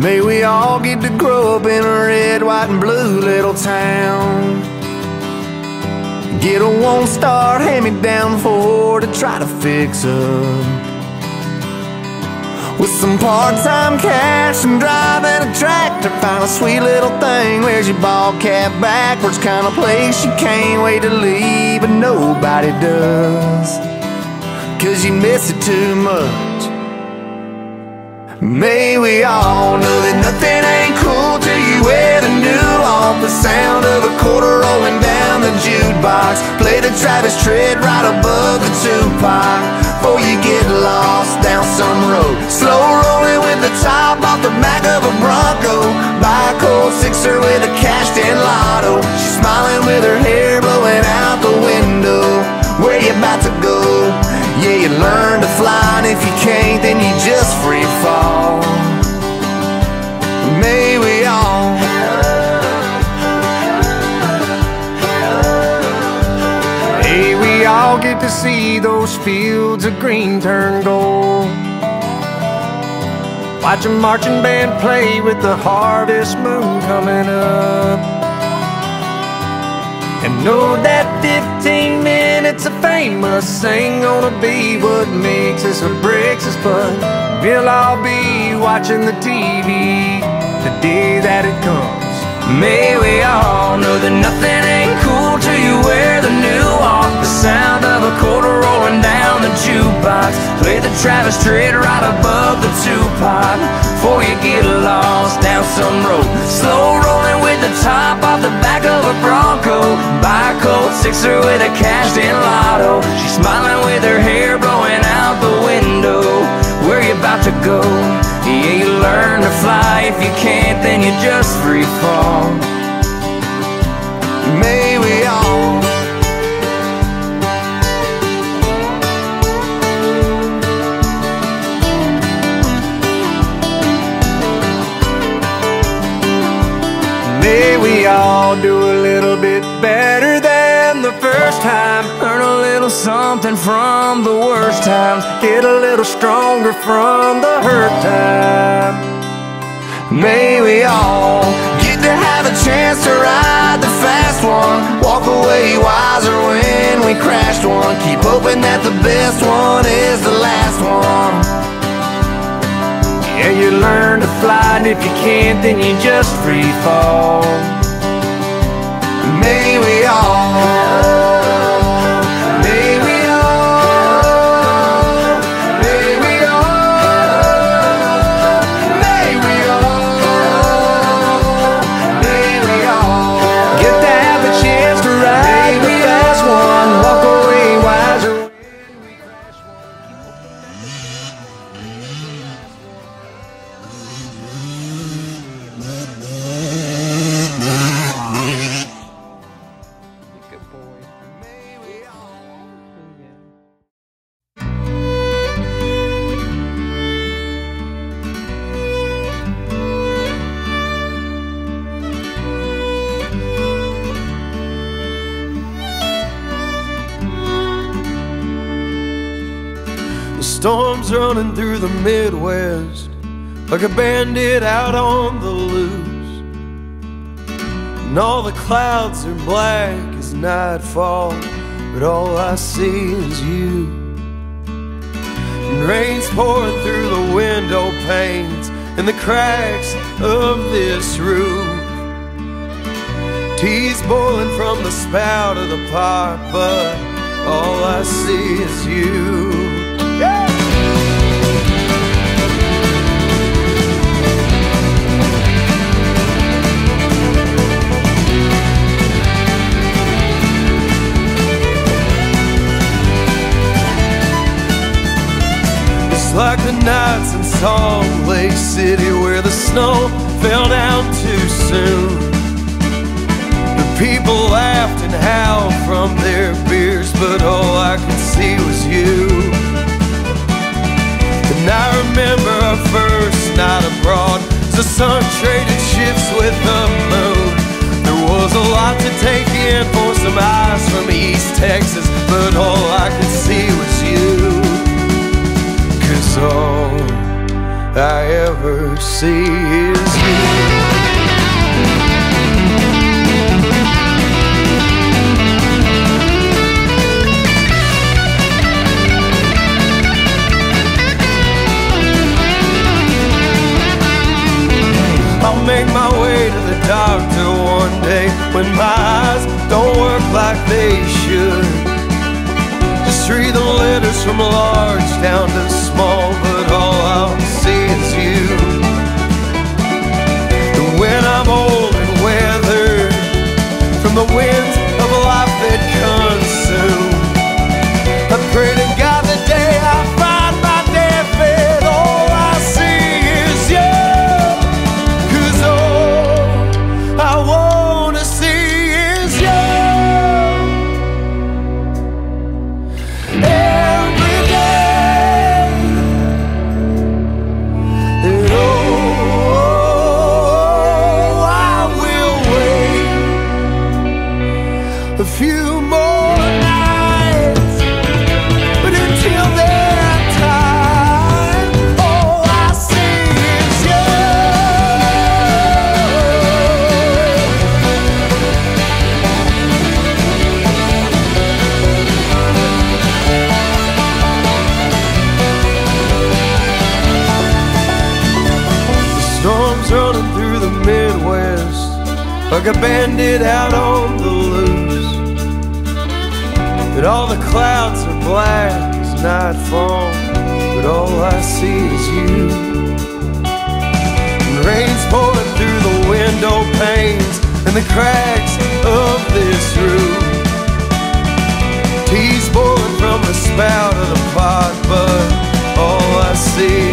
May we all get to grow up in a red, white, and blue little town. Get a one star hand me down Ford to try to fix up. With some part-time cash and driving a tractor Find a sweet little thing Where's your ball cap backwards Kind of place you can't wait to leave But nobody does Cause you miss it too much May we all know that nothing ain't cool Till you wear the new off The sound of a quarter rolling down the jukebox. Play the Travis Tritt right above the Tupac Before you get lost down some road. Slow to see those fields of green turn gold. Watch a marching band play with the harvest moon coming up. And know that 15 minutes of fame must ain't gonna be what makes us or breaks us, but we'll all be watching the TV the day that it comes. May we all know that nothing ain't cool till you wear the new Play the Travis Tritt right above the Tupac. Before you get lost down some road. Slow rolling with the top off the back of a Bronco. Buy a cold sixer with a cashed in lotto. She's smiling with her hair blowing out the window. Where you about to go? Yeah, you learn to fly. If you can't, then you just free fall. May all do a little bit better than the first time. Learn a little something from the worst times. Get a little stronger from the hurt time. May we all get to have a chance to ride the fast one. Walk away wiser when we crashed one. Keep hoping that the best one is the last one. Yeah, you learn to fly, and if you can't, then you just free fall. May we all. The storm's running through the Midwest like a bandit out on the loose. And all the clouds are black as nightfall, but all I see is you. And rain's pouring through the window panes and the cracks of this roof. Tea's boiling from the spout of the pot, but all I see is you. Like the nights in Salt Lake City where the snow fell down too soon. The people laughed and howled from their beers, but all I could see was you. And I remember our first night abroad. The sun traded shifts with the moon. There was a lot to take in for some eyes from East Texas, but all all I ever see is you. I'll make my way to the doctor one day when my eyes don't work like they should. Just read the from large down to small, like a bandit out on the loose. And all the clouds are black as nightfall, but all I see is you. And rain's pouring through the window panes and the cracks of this roof. Tea's boiling from the spout of the pot, but all I see